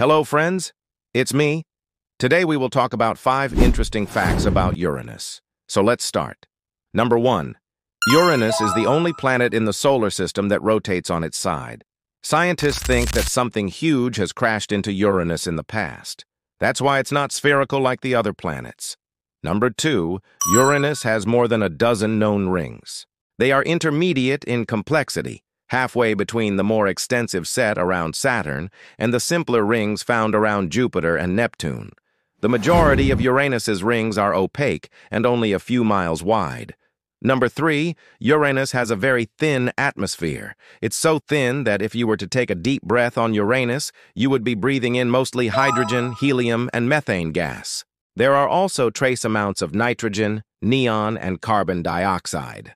Hello, friends. It's me. Today we will talk about five interesting facts about Uranus. So let's start. Number one, Uranus is the only planet in the solar system that rotates on its side. Scientists think that something huge has crashed into Uranus in the past. That's why it's not spherical like the other planets. Number two, Uranus has more than a dozen known rings. They are intermediate in complexity, halfway between the more extensive set around Saturn and the simpler rings found around Jupiter and Neptune. The majority of Uranus's rings are opaque and only a few miles wide. Number three, Uranus has a very thin atmosphere. It's so thin that if you were to take a deep breath on Uranus, you would be breathing in mostly hydrogen, helium, and methane gas. There are also trace amounts of nitrogen, neon, and carbon dioxide.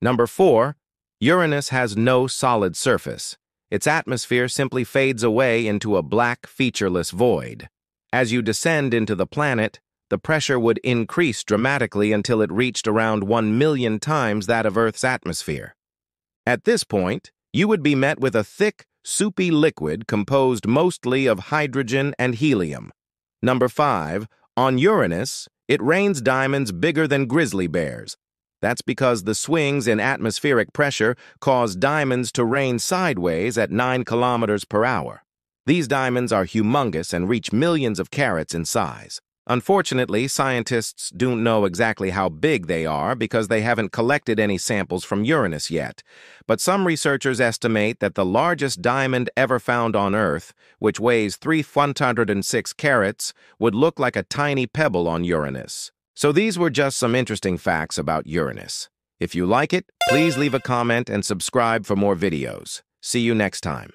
Number four, Uranus has no solid surface. Its atmosphere simply fades away into a black, featureless void. As you descend into the planet, the pressure would increase dramatically until it reached around 1 million times that of Earth's atmosphere. At this point, you would be met with a thick, soupy liquid composed mostly of hydrogen and helium. Number 5. On Uranus, it rains diamonds bigger than grizzly bears, that's because the swings in atmospheric pressure cause diamonds to rain sideways at 9 kilometers per hour. These diamonds are humongous and reach millions of carats in size. Unfortunately, scientists don't know exactly how big they are because they haven't collected any samples from Uranus yet. But some researchers estimate that the largest diamond ever found on Earth, which weighs 306 carats, would look like a tiny pebble on Uranus. So these were just some interesting facts about Uranus. If you like it, please leave a comment and subscribe for more videos. See you next time.